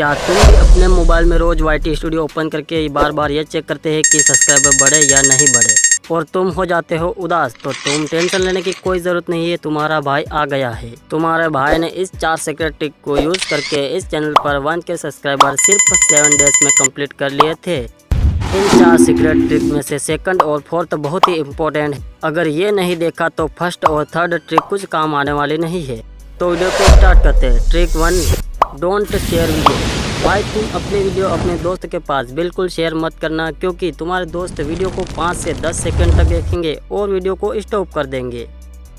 क्या तुम भी अपने मोबाइल में रोज वाई टी स्टूडियो ओपन करके बार बार ये चेक करते हैं कि सब्सक्राइबर बढ़े या नहीं बढ़े। और तुम हो जाते हो उदास तो तुम टेंशन लेने की कोई ज़रूरत नहीं है, तुम्हारा भाई आ गया है। तुम्हारे भाई ने इस चार सेक्रेट ट्रिक को यूज़ करके इस चैनल पर वन के सब्सक्राइबर सिर्फ़ सेवन डेज़ में कंप्लीट कर लिए थे। इन चार सीक्रेट ट्रिक में से सेकंड और फोर्थ बहुत ही इम्पोर्टेंट है। अगर ये नहीं देखा तो फ़र्स्ट और थर्ड ट्रिक कुछ काम आने वाली नहीं है। तो वीडियो को स्टार्ट करते हैं। Trick one don't share video भाई, तुम अपनी वीडियो अपने दोस्त के पास बिल्कुल शेयर मत करना, क्योंकि तुम्हारे दोस्त वीडियो को पाँच से दस सेकंड तक देखेंगे और वीडियो को स्टॉप कर देंगे,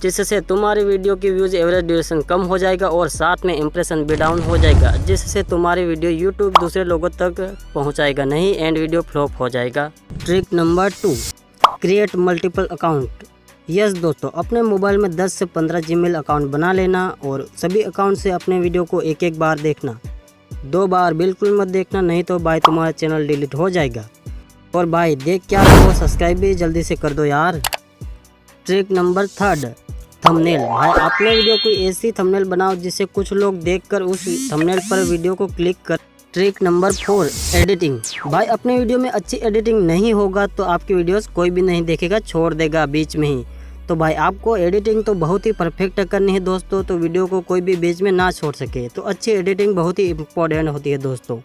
जिससे तुम्हारी वीडियो की व्यूज़ एवरेज ड्यूरेशन कम हो जाएगा और साथ में इंप्रेशन भी डाउन हो जाएगा, जिससे तुम्हारी वीडियो यूट्यूब दूसरे लोगों तक पहुंचाएगा नहीं एंड वीडियो फ्लॉप हो जाएगा। Trick number two create multiple account yes दोस्तों, अपने मोबाइल में 10 से 15 जीमेल अकाउंट बना लेना और सभी अकाउंट से अपने वीडियो को एक एक बार देखना। दो बार बिल्कुल मत देखना, नहीं तो भाई तुम्हारा चैनल डिलीट हो जाएगा। और भाई, देख क्या हो सब्सक्राइब भी जल्दी से कर दो यार। ट्रिक नंबर थर्ड थंबनेल भाई आपने वीडियो को ऐसी थंबनेल बनाओ जिससे कुछ लोग देखकर उस थंबनेल पर वीडियो को क्लिक कर ट्रिक नंबर फोर एडिटिंग भाई, अपने वीडियो में अच्छी एडिटिंग नहीं होगा तो आपकी वीडियोस कोई भी नहीं देखेगा, छोड़ देगा बीच में ही। तो भाई आपको एडिटिंग तो बहुत ही परफेक्ट करनी है दोस्तों तो वीडियो को कोई भी बीच में ना छोड़ सके। तो अच्छी एडिटिंग बहुत ही इम्पोर्टेंट होती है दोस्तों।